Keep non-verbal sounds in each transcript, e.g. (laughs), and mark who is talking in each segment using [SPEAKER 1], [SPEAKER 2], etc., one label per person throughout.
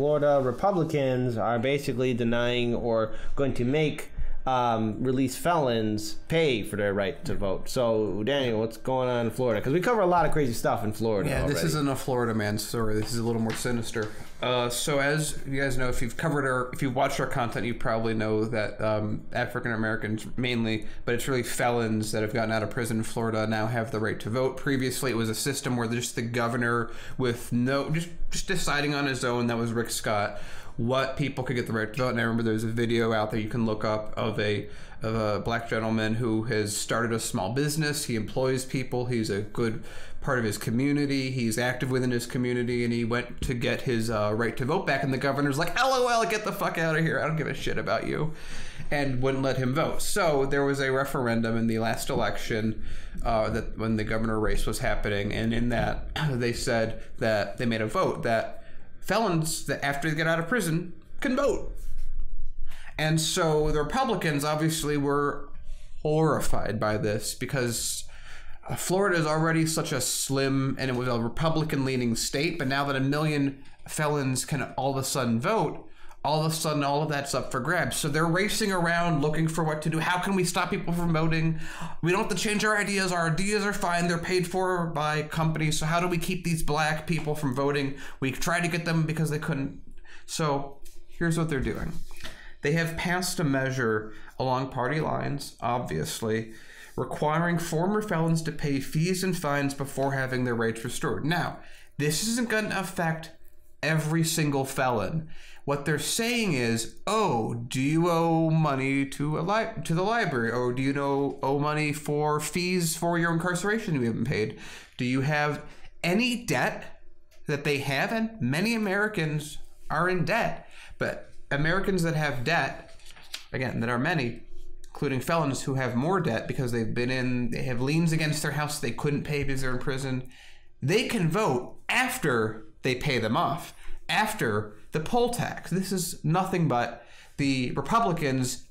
[SPEAKER 1] Florida Republicans are basically denying or going to make um, release felons pay for their right to vote. So, Daniel, what's going on in Florida? Because we cover a lot of crazy stuff in Florida.
[SPEAKER 2] Yeah, this
[SPEAKER 1] already.
[SPEAKER 2] isn't a Florida man story. This is a little more sinister. Uh, so, as you guys know, if you've covered our, if you've watched our content, you probably know that um, African Americans mainly, but it's really felons that have gotten out of prison in Florida now have the right to vote. Previously, it was a system where just the governor, with no, just just deciding on his own, that was Rick Scott, what people could get the right to vote. And I remember there's a video out there you can look up of a of a black gentleman who has started a small business. He employs people. He's a good part of his community. He's active within his community, and he went to get his uh, right to vote back. And the governor's like, "LOL, get the fuck out of here! I don't give a shit about you," and wouldn't let him vote. So there was a referendum in the last election uh, that when the governor race was happening, and in that (clears throat) they said that they made a vote that felons that after they get out of prison can vote. And so the Republicans obviously were horrified by this because uh, Florida is already such a slim and it was a Republican leaning state, but now that a million felons can all of a sudden vote, all of a sudden all of that's up for grabs. So they're racing around looking for what to do. How can we stop people from voting? We don't have to change our ideas. Our ideas are fine. They're paid for by companies. So how do we keep these black people from voting? We tried to get them because they couldn't. So here's what they're doing. They have passed a measure along party lines, obviously, requiring former felons to pay fees and fines before having their rights restored. Now, this isn't going to affect every single felon. What they're saying is, oh, do you owe money to a li- to the library, or do you know owe money for fees for your incarceration you haven't paid? Do you have any debt that they have? And many Americans are in debt, but Americans that have debt, again, that are many, including felons who have more debt because they've been in, they have liens against their house they couldn't pay because they're in prison, they can vote after they pay them off, after the poll tax. This is nothing but the Republicans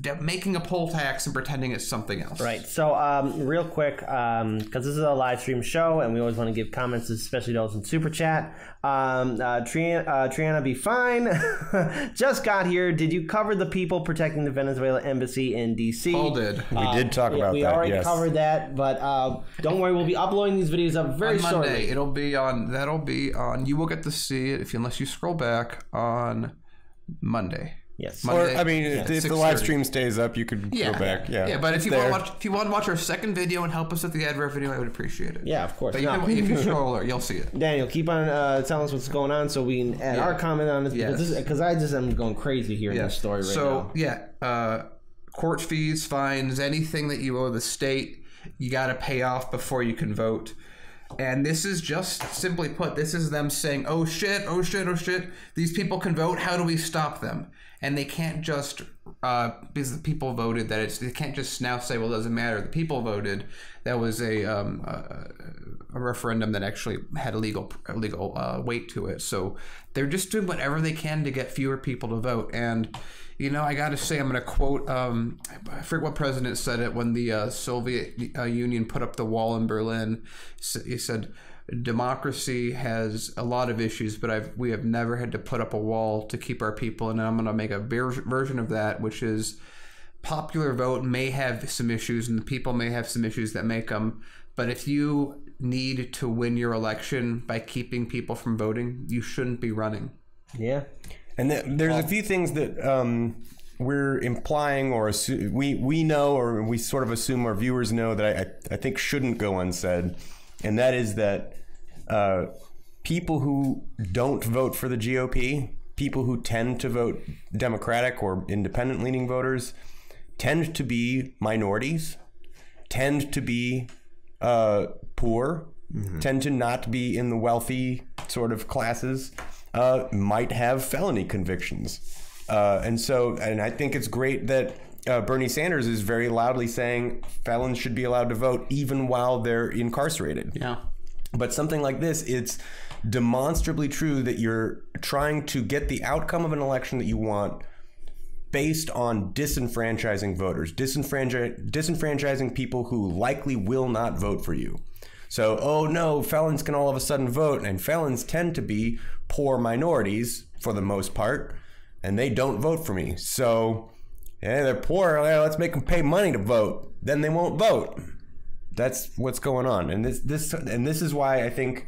[SPEAKER 2] de- making a poll tax and pretending it's something else.
[SPEAKER 1] Right. So, um, real quick, because this is a live stream show, and we always want to give comments, especially those in super chat. Um, uh, Triana, uh, Triana, be fine. (laughs) Just got here. Did you cover the people protecting the Venezuela embassy in D.C.?
[SPEAKER 2] Paul did.
[SPEAKER 3] We did talk
[SPEAKER 1] We,
[SPEAKER 3] about
[SPEAKER 1] we
[SPEAKER 3] that.
[SPEAKER 1] already
[SPEAKER 3] yes.
[SPEAKER 1] covered that, but uh, don't worry, we'll be uploading these videos up very
[SPEAKER 2] on Monday.
[SPEAKER 1] shortly.
[SPEAKER 2] It'll be on. That'll be on. You will get to see it if you, unless you scroll back on Monday.
[SPEAKER 1] Yes.
[SPEAKER 2] Monday.
[SPEAKER 3] Or I mean, if, if the live stream stays up, you could
[SPEAKER 2] Yeah,
[SPEAKER 3] go back. Yeah,
[SPEAKER 2] yeah. But if you
[SPEAKER 3] there.
[SPEAKER 2] want to watch, if you want to watch our second video and help us with the ad revenue, I would appreciate it.
[SPEAKER 1] Yeah, of course.
[SPEAKER 2] But you
[SPEAKER 1] No.
[SPEAKER 2] can, if you scroll, (laughs) there, you'll see it.
[SPEAKER 1] Daniel, keep on uh, telling us what's going on so we can add
[SPEAKER 2] Yeah.
[SPEAKER 1] our comment on this because
[SPEAKER 2] Yes.
[SPEAKER 1] because I just am going crazy here in this story right
[SPEAKER 2] so
[SPEAKER 1] now.
[SPEAKER 2] So yeah, uh, court fees, fines, anything that you owe the state, you got to pay off before you can vote. And this is just simply put, this is them saying, "Oh shit, oh shit, oh shit, these people can vote. How do we stop them?" And they can't just uh, because the people voted that it's they can't just now say, "Well, it doesn't matter." The people voted. That was a um, a, a referendum that actually had a legal a legal uh, weight to it. So they're just doing whatever they can to get fewer people to vote. And you know, I got to say, I'm going to quote. Um, I forget what president said it when the uh, Soviet uh, Union put up the wall in Berlin. He said, "Democracy has a lot of issues, but I've we have never had to put up a wall to keep our people." And I'm going to make a ver- version of that, which is popular vote may have some issues and the people may have some issues that make them but if you need to win your election by keeping people from voting you shouldn't be running
[SPEAKER 1] Yeah.
[SPEAKER 3] And th- there's a few things that um, we're implying, or assu- we we know, or we sort of assume our viewers know that I, I, I think shouldn't go unsaid, and that is that uh, people who don't vote for the GOP, people who tend to vote Democratic or independent-leaning voters, tend to be minorities, tend to be uh, poor, tend to not be in the wealthy sort of classes, uh, might have felony convictions. Uh, and so, and I think it's great that uh, Bernie Sanders is very loudly saying felons should be allowed to vote even while they're incarcerated.
[SPEAKER 2] yeah
[SPEAKER 3] But something like this, it's demonstrably true that you're trying to get the outcome of an election that you want based on disenfranchising voters, disenfranchi- disenfranchising people who likely will not vote for you. So, oh no, felons can all of a sudden vote, and felons tend to be poor minorities for the most part, and they don't vote for me. So, yeah, they're poor. Let's make them pay money to vote. Then they won't vote. That's what's going on, and this this and this is why I think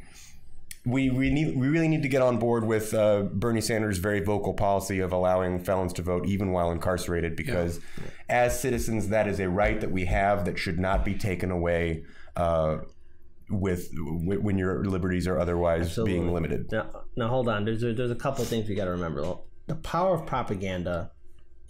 [SPEAKER 3] we we need we really need to get on board with uh, Bernie Sanders' very vocal policy of allowing felons to vote even while incarcerated, because as citizens, that is a right that we have that should not be taken away. Uh, with w- when your liberties are otherwise being limited.
[SPEAKER 1] Now, now hold on. There's a, there's a couple of things we got to remember. The power of propaganda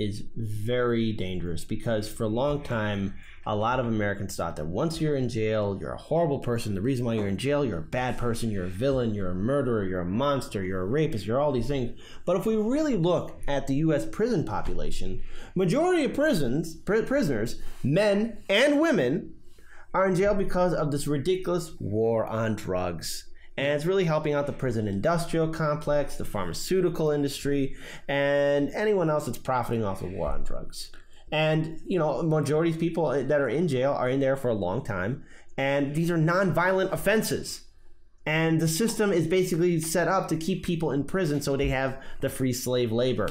[SPEAKER 1] is very dangerous because for a long time, a lot of Americans thought that once you're in jail, you're a horrible person. The reason why you're in jail, you're a bad person, you're a villain, you're a murderer, you're a monster, you're a rapist, you're all these things. But if we really look at the U.S. prison population, majority of prisons pr- prisoners, men and women, are in jail because of this ridiculous war on drugs. And it's really helping out the prison industrial complex, the pharmaceutical industry, and anyone else that's profiting off the war on drugs. And, you know, majority of people that are in jail are in there for a long time. And these are nonviolent offenses. And the system is basically set up to keep people in prison so they have the free slave labor.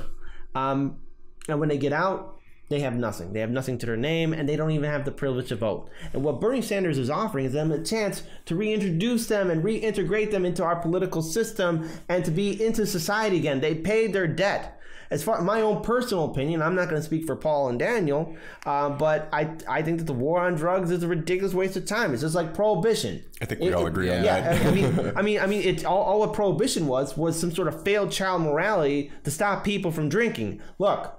[SPEAKER 1] Um, and when they get out, they have nothing. They have nothing to their name, and they don't even have the privilege to vote. And what Bernie Sanders is offering is them a chance to reintroduce them and reintegrate them into our political system and to be into society again. They paid their debt. As far my own personal opinion, I'm not going to speak for Paul and Daniel, uh, but I I think that the war on drugs is a ridiculous waste of time. It's just like prohibition.
[SPEAKER 3] I think we
[SPEAKER 1] It-
[SPEAKER 3] all
[SPEAKER 1] it-
[SPEAKER 3] agree on
[SPEAKER 1] yeah,
[SPEAKER 3] that.
[SPEAKER 1] I mean, (laughs) I mean, I mean, it's all, all what prohibition was was some sort of failed child morality to stop people from drinking. Look,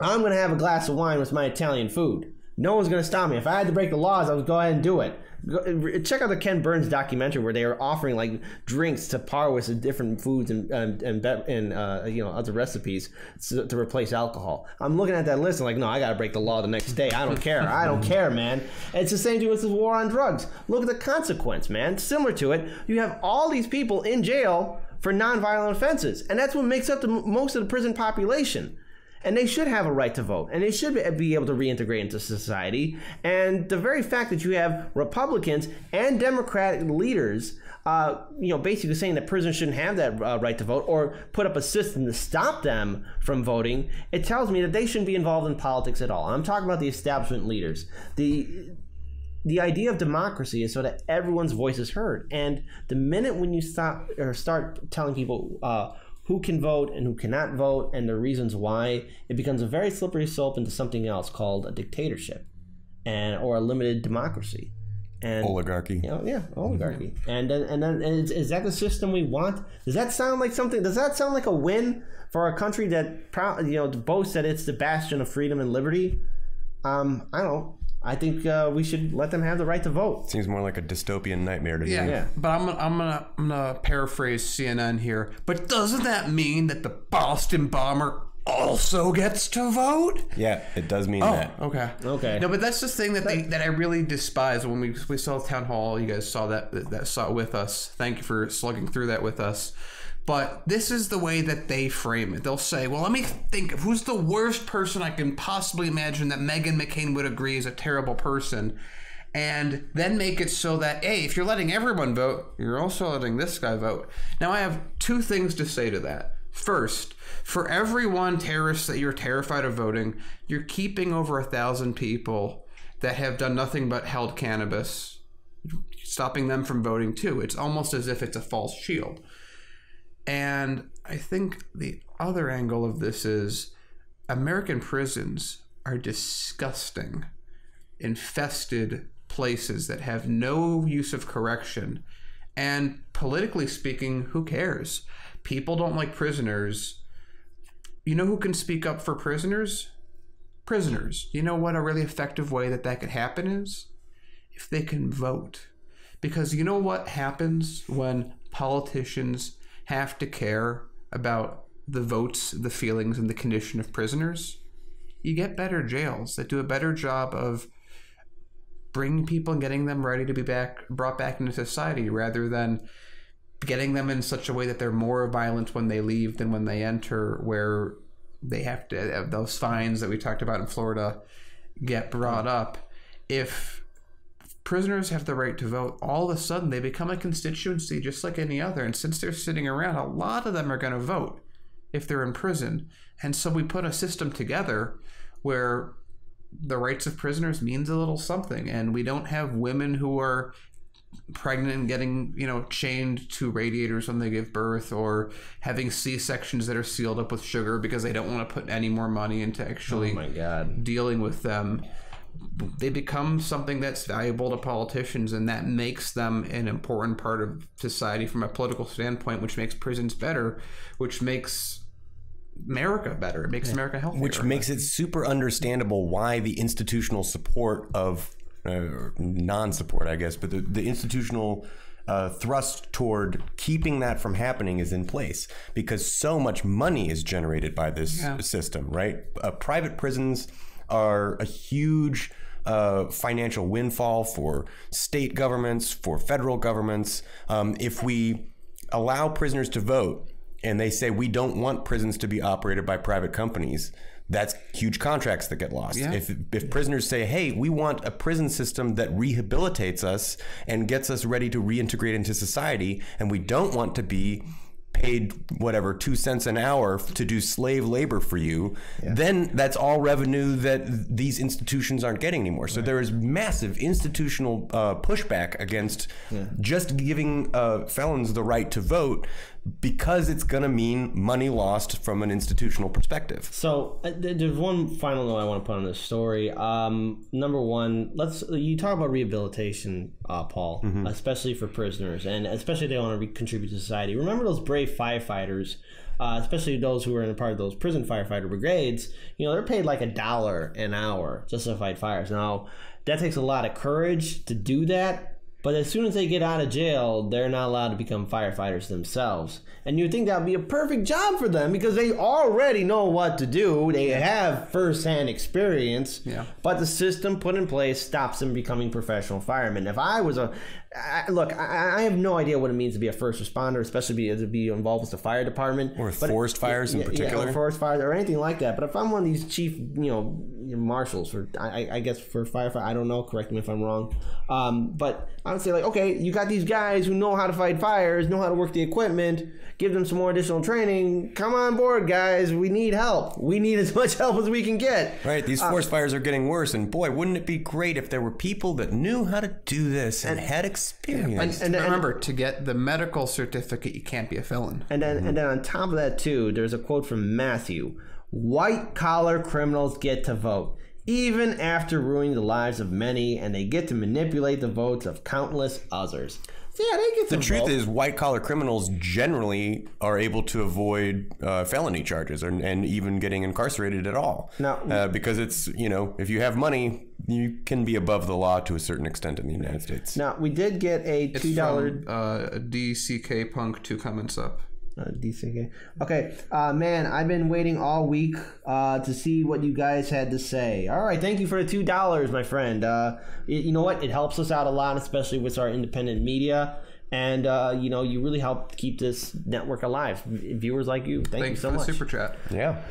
[SPEAKER 1] I'm gonna have a glass of wine with my Italian food. No one's gonna stop me. If I had to break the laws, I would go ahead and do it. Go, check out the Ken Burns documentary where they are offering like drinks to par with different foods and and and, and uh, you know other recipes to, to replace alcohol. I'm looking at that list and like, no, I gotta break the law the next day. I don't care. I don't care, man. It's the same thing with the war on drugs. Look at the consequence, man. Similar to it, you have all these people in jail for nonviolent offenses, and that's what makes up the most of the prison population and they should have a right to vote. And they should be- able to reintegrate into society. And the very fact that you have republicans and democratic leaders uh, you know basically saying that prisoners shouldn't have that uh, right to vote or put up a system to stop them from voting it tells me that they shouldn't be involved in politics at all. I'm talking about the establishment leaders. The the idea of democracy is so that everyone's voice is heard. And the minute when you stop or start telling people uh, who can vote and who cannot vote and the reasons why, it becomes a very slippery slope into something else called a dictatorship and or a limited democracy. And
[SPEAKER 3] Oligarchy.
[SPEAKER 1] you know, yeah, oligarchy. And then, and then, and is, is that the system we want? Does that sound like something? Does that sound like a win for a country that, prou- you know, boasts that it's the bastion of freedom and liberty? Um, I don't. I think uh, we should let them have the right to vote.
[SPEAKER 3] Seems more like a dystopian nightmare to
[SPEAKER 2] Yeah,
[SPEAKER 3] me.
[SPEAKER 1] Yeah.
[SPEAKER 2] but I'm gonna, I'm gonna I'm gonna paraphrase CNN here. But doesn't that mean that the Boston bomber also gets to vote?
[SPEAKER 3] Yeah, it does mean
[SPEAKER 2] Oh,
[SPEAKER 3] that.
[SPEAKER 2] okay.
[SPEAKER 1] Okay.
[SPEAKER 2] No, but that's the thing that they, that I really despise when we we saw town hall. You guys saw that that, that saw it with us. Thank you for slugging through that with us. But this is the way that they frame it. They'll say, "Well, let me think of who's the worst person I can possibly imagine that Meghan McCain would agree is a terrible person." And then make it so that, hey, if you're letting everyone vote, you're also letting this guy vote. Now, I have two things to say to that. First, for every one terrorist that you're terrified of voting, you're keeping over a thousand people that have done nothing but held cannabis, stopping them from voting too. It's almost as if it's a false shield. And I think the other angle of this is American prisons are disgusting, infested places that have no use of correction. And politically speaking, who cares? People don't like prisoners. You know who can speak up for prisoners? Prisoners. You know what a really effective way that that could happen is? If they can vote. Because you know what happens when politicians have to care about the votes, the feelings, and the condition of prisoners? You get better jails that do a better job of bringing people and getting them ready to be back brought back into society rather than getting them in such a way that they're more violent when they leave than when they enter where they have to have those fines that we talked about in Florida get brought up if prisoners have the right to vote, all of a sudden they become a constituency just like any other. And since they're sitting around, a lot of them are going to vote if they're in prison. And so we put a system together where the rights of prisoners means a little something. And we don't have women who are pregnant and getting you know chained to radiators when they give birth or having c-sections that are sealed up with sugar because they don't want to put any more money into actually
[SPEAKER 1] Oh
[SPEAKER 2] dealing with them they become something that's valuable to politicians and that makes them an important part of society from a political standpoint which makes prisons better which makes america better it makes america healthier
[SPEAKER 3] which makes it super understandable why the institutional support of uh, non-support, I guess, but the, the institutional uh, thrust toward keeping that from happening is in place because so much money is generated by this
[SPEAKER 2] Yeah.
[SPEAKER 3] system, right? Uh, private prisons are a huge uh, financial windfall for state governments, for federal governments. Um, if we allow prisoners to vote and they say we don't want prisons to be operated by private companies, that's huge contracts that get lost.
[SPEAKER 2] Yeah.
[SPEAKER 3] If if prisoners say, "Hey, we want a prison system that rehabilitates us and gets us ready to reintegrate into society, and we don't want to be paid whatever two cents an hour to do slave labor for you," then that's all revenue that these institutions aren't getting anymore. So there is massive institutional uh, pushback against just giving uh, felons the right to vote because it's going to mean money lost from an institutional perspective.
[SPEAKER 1] So uh, there's one final note I want to put on this story. Um, number one, let's you talk about rehabilitation, uh, Paul, especially for prisoners, and especially if they want to re- contribute to society. Remember those brave firefighters, uh, especially those who are in a part of those prison firefighter brigades. You know, they're paid like a dollar an hour just to fight fires. Now that takes a lot of courage to do that. But as soon as they get out of jail, they're not allowed to become firefighters themselves. And you'd think that would be a perfect job for them because they already know what to do. They have firsthand experience.
[SPEAKER 2] Yeah.
[SPEAKER 1] But the system put in place stops them becoming professional firemen. If I was a I, look, I, I have no idea what it means to be a first responder, especially be, to be involved with the fire department
[SPEAKER 3] Or
[SPEAKER 1] But-
[SPEAKER 3] forest fires in particular.
[SPEAKER 1] Yeah, or forest fires or anything like that. But if I'm one of these chief, you know, marshals for, I, I- guess for firefight, I don't know. Correct me if I'm wrong. Um, but I would say like, okay, you got these guys who know how to fight fires, know how to work the equipment. Give them some more additional training. Come on board, guys. We need help. We need as (laughs) much help as we can get.
[SPEAKER 3] Right, these forest fires are getting worse, and boy, wouldn't it be great if there were people that knew how to do this and, had experience.
[SPEAKER 1] And, and,
[SPEAKER 2] remember to get the medical certificate you can't be a felon
[SPEAKER 1] And then, and then on top of that too, there's a quote from Matthew: "White collar criminals get to vote, even after ruining the lives of many, and they get to manipulate the votes of countless others." Yeah, they get
[SPEAKER 3] the truth
[SPEAKER 1] vote.
[SPEAKER 3] is, white collar criminals generally are able to avoid uh, felony charges or, and even getting incarcerated at all.
[SPEAKER 1] Now-
[SPEAKER 3] uh, because it's you know, if you have money, you can be above the law to a certain extent in the United States.
[SPEAKER 1] Now we did get a two dollar
[SPEAKER 2] uh, DCK Punk two comments up.
[SPEAKER 1] Uh, DCK. Okay, uh, man, I've been waiting all week uh, to see what you guys had to say. All right, thank you for the two dollars, my friend. Uh, y- you know what? It helps us out a lot, especially with our independent media, and uh, you know, you really help keep this network alive. V- Viewers like you, thank
[SPEAKER 2] Thanks
[SPEAKER 1] you so
[SPEAKER 2] for the
[SPEAKER 1] much.
[SPEAKER 2] super chat.
[SPEAKER 3] Yeah.